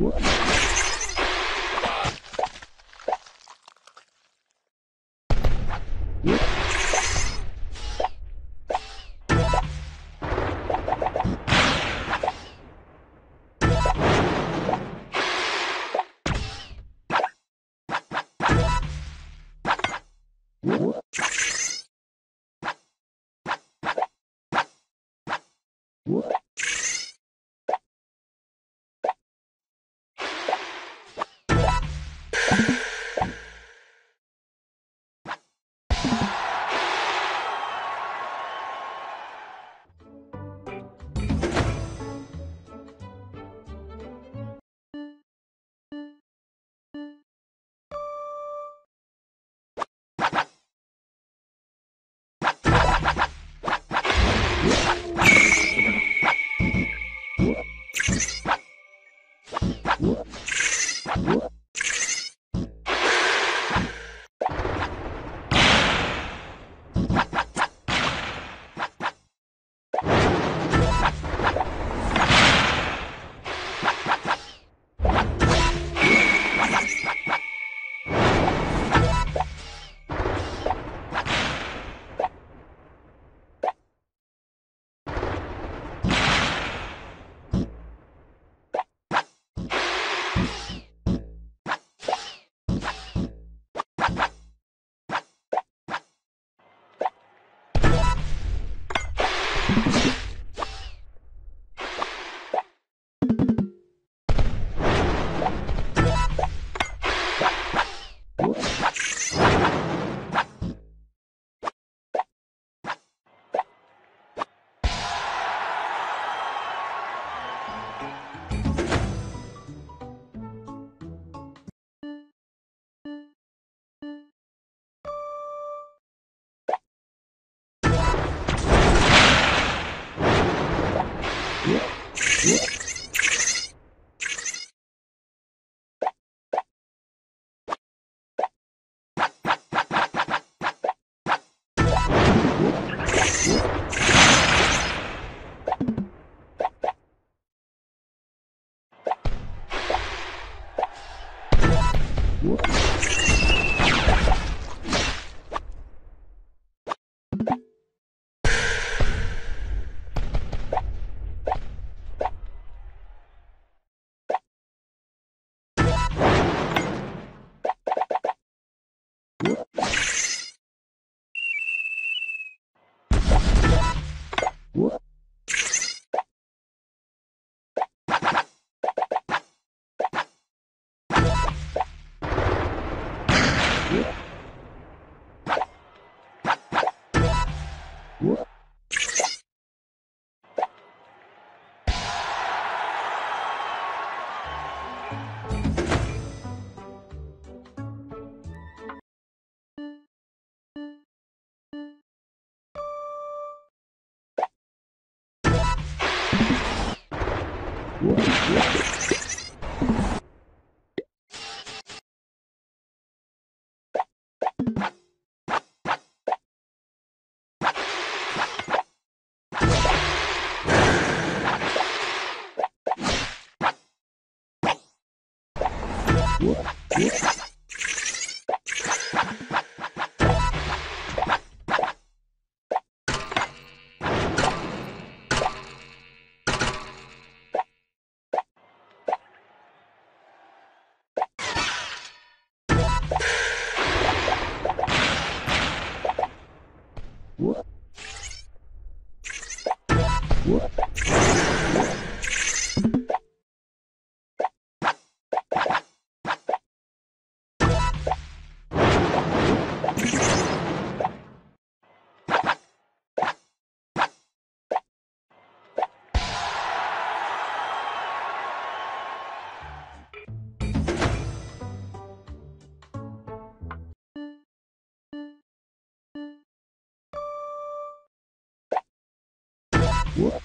What? What? What? What?